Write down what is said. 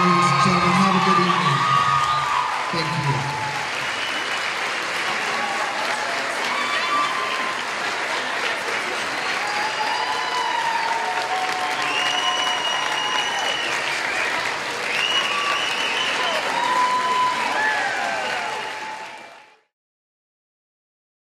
ladies and gentlemen. Have a good evening. Thank you.